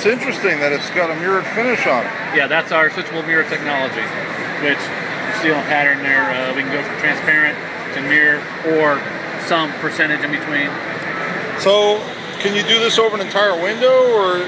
That's interesting that it's got a mirrored finish on it. Yeah, that's our switchable mirror technology, which steel pattern there. Uh, we can go from transparent to mirror or some percentage in between. So, can you do this over an entire window, or